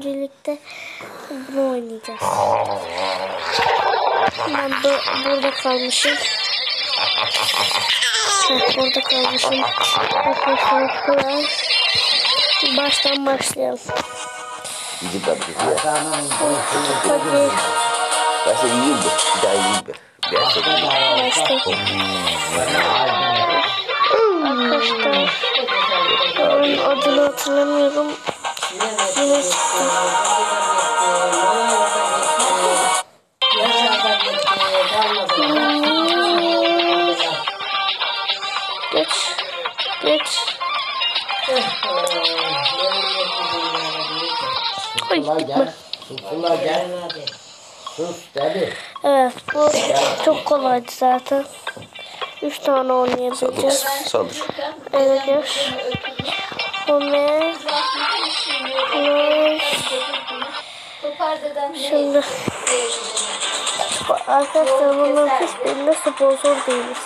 birlikte bunu oynayacağız. Ben bu, burada kalmışım. Heh, burada kalmışım. Arkadaşlar. Baştan başlayalım. Bir ya. Hadi yiyeyim de. Bir daha yiyeyim de. Ben seni yiyeyim. başla. Arkadaşlar adını hatırlamıyorum. Geç. Geç. Ay gitme. Sultula gel. Sus deli. Evet bu çok kolaydı zaten. Üç tane oynayabileceğiz. Saldır. Evet. Ömer. Şimdi. Arkadaşlar bunların hiçbirine sponsor değiliz.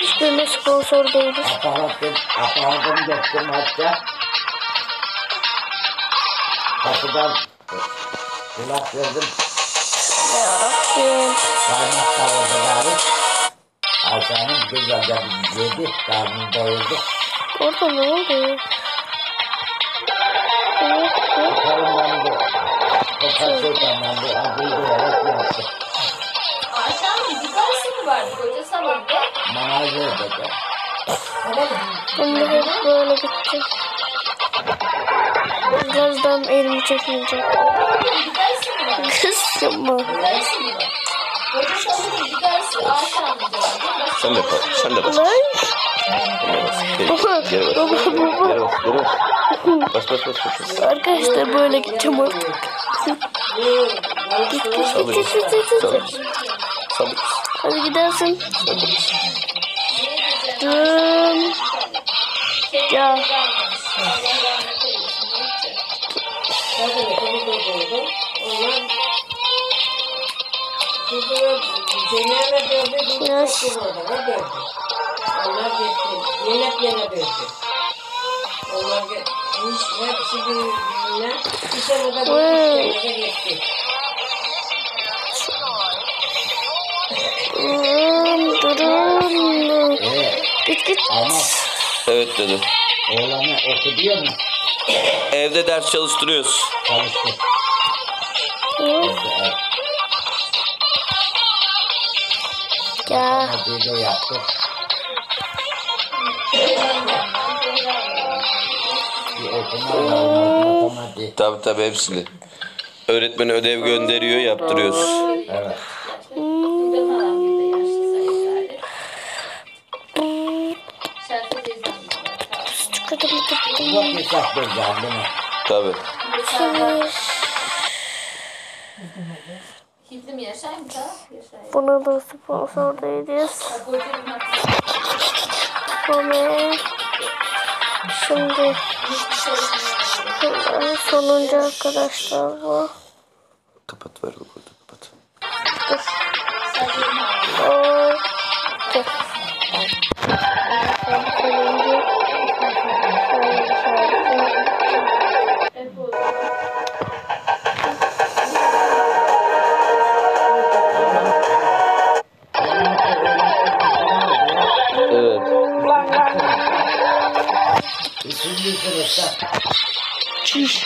Hiçbirine sponsor değiliz. Aparatım, aparatım döktüm hatta. Kapıdan kulak verdim. Yarabbim. Kaymak kavurdu gari. Ayşe'nin güzelce yedi. Karnını doyurdu. Orada ne oldu? Kopar şeytandan bu adıyı duyerek yaptı. Akşam bir tanesi mi vardı koca salonda? Verdi de. Bunda hep böyle gitti. Birazdan elimi çekmeyecek. Kız yapma. Koca salonda bir mı vardı? Sen de bas. Sen de bas. Lan. Baba. Geri bas. Geri bas. Geri bas. Bas bas bas. bas. Arkadaşlar böyle gideceğim artık. Git git Saldır. git git git. Saldır. git. Saldır. Hadi gidersin. Dön. Ya. Yaş. Onlar gitti. Yenek yene döndü. Onlar gitti. Hepsi birbirine. Bir de Vay. bir sene de gitti. Durun durun. Git git. ama Evet dedi. oğlanı oku diyor mu? Evde ders çalıştırıyoruz. Çalıştı. Ya. Adıyı da yaptı. Bir okuma lazım. Matematik. Tabi tabi hepsini. Öğretmen ödev gönderiyor yaptırıyoruz. Evet. Çok hesap vereceğim değil mi? Tabi. Hitli mi yaşayayım da? Yaşayayım. Buna da sponsor değiliz. Ömer. Şimdi sonuncu arkadaşlar bu. Kapat ver burada kapat. Dur. O. Üçüncü sınıfta Çüş.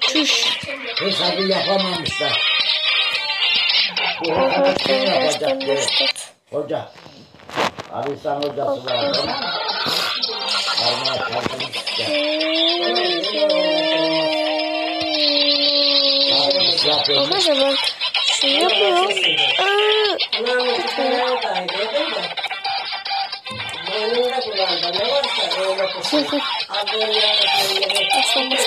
Çüş. hesabı yapamamışlar. Bu hesabı kim yapacak diye. Hoca. Abi sen hocası var değil mi? Parmağı yapıyor. Arkadaşlar ben şey yapıyorum. Aa, Kulağını de.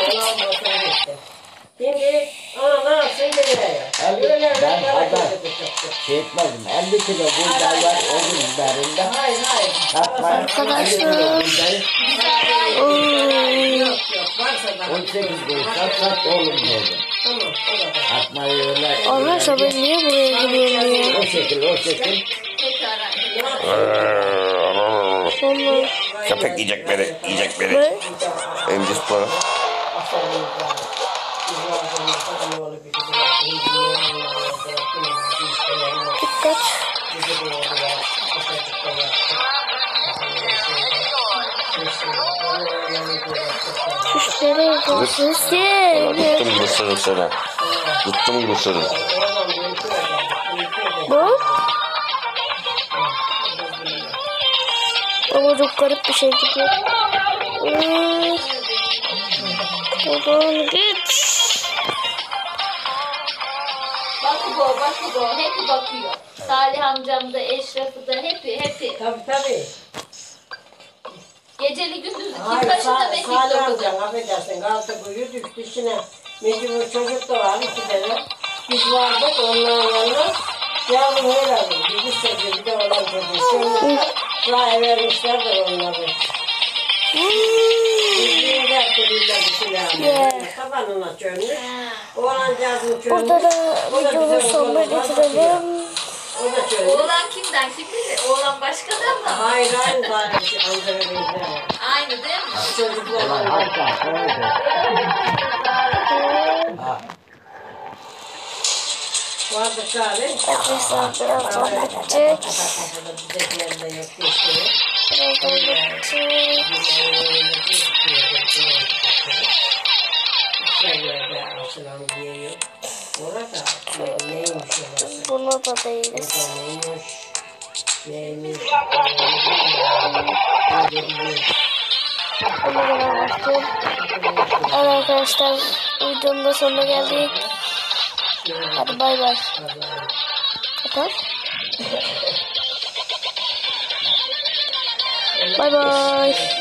Şimdi ana şimdi ne? Elli, ben kadar şey etmedim. 50 kilo buğday var o günlerinde. Hayır hayır. Satma. 50 kilo buğday. oy. Yok yok varsa da. 18 kuruş sat sat oğlum dedim. Tamam. Atmayı öyle. Arkadaşlar ben niye buraya giriyorum ya? O şekil o şekil. Sonra Köpek yiyecek beni. Yiyecek beni. ne? Emci spora. seviyoruz yani. Biz vardığımızda da ne olup bir kızı Ama çok garip bir şey gidiyor. Buradan git. Hepi bakıyor. Salih amcam da, Eşref'i de hepi, hepi. Tabii tabii. Geceli gündüz iki kaşı da sağ, mekik sağ dokudu. amcan affedersin. Galata kuyu düştü içine. Mecbur çocuk da var iki tane. Biz vardık onların yanına. Yavrum olsun. Bizi sevdi bir de olan çocuğu. Şimdi daha vermişlerdir onları. Bildiğin billah bir Yeah. silahını. Tabanına çölmüş. Oğlancağızın çölmüş. Burada da O da videonun sonuna oğlan getirelim. Oğlan kimden kim bilir? Oğlan başkadan mı? Hayır aynı daha bir şey. Aynı değil mi? Çocuklar. Arka, öyle. Arkadaşlar bitecek. Keşke. Birazdan bitecek. Orada neymiş orası? Buna da değiliz. Neymiş? Evet arkadaşlar videonun da sonuna geldik. Hadi bay bay. Kapat. Bay bay.